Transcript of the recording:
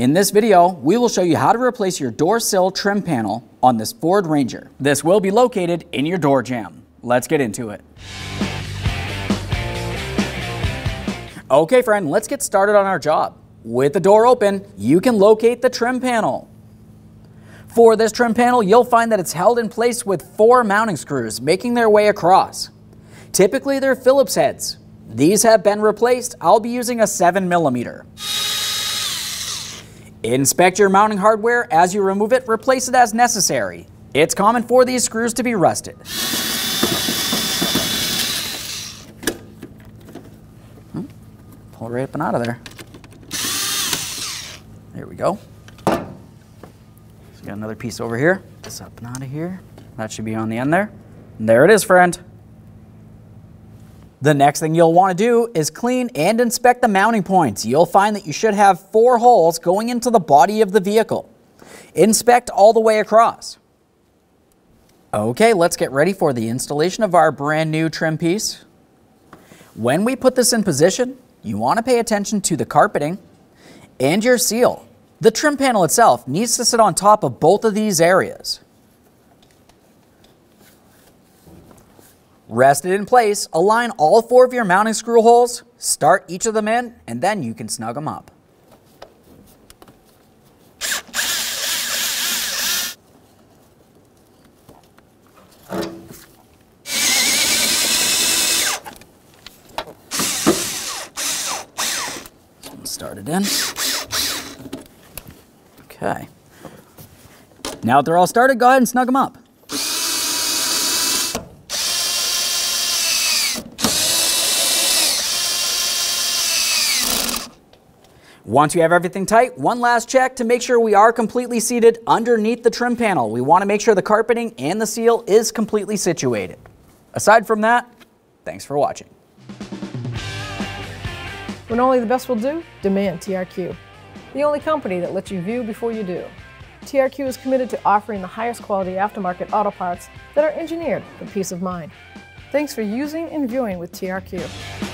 In this video, we will show you how to replace your door sill trim panel on this Ford Ranger. This will be located in your door jamb. Let's get into it. Okay friend, let's get started on our job. With the door open, you can locate the trim panel. For this trim panel, you'll find that it's held in place with four mounting screws making their way across. Typically they're Phillips heads. These have been replaced. I'll be using a 7 millimeter. Inspect your mounting hardware. As you remove it, replace it as necessary. It's common for these screws to be rusted. Hmm, pull right up and out of there. There we go. So got another piece over here. This up and out of here. That should be on the end there. And there it is, friend. The next thing you'll want to do is clean and inspect the mounting points. You'll find that you should have four holes going into the body of the vehicle. Inspect all the way across. Okay, let's get ready for the installation of our brand new trim piece. When we put this in position, you want to pay attention to the carpeting and your seal. The trim panel itself needs to sit on top of both of these areas. Rest it in place, align all four of your mounting screw holes, start each of them in, and then you can snug them up. Start it in. Okay. Now that they're all started, go ahead and snug them up. Once you have everything tight, one last check to make sure we are completely seated underneath the trim panel. We want to make sure the carpeting and the seal is completely situated. Aside from that, thanks for watching. When only the best will do, demand TRQ. The only company that lets you view before you do. TRQ is committed to offering the highest quality aftermarket auto parts that are engineered for peace of mind. Thanks for using and viewing with TRQ.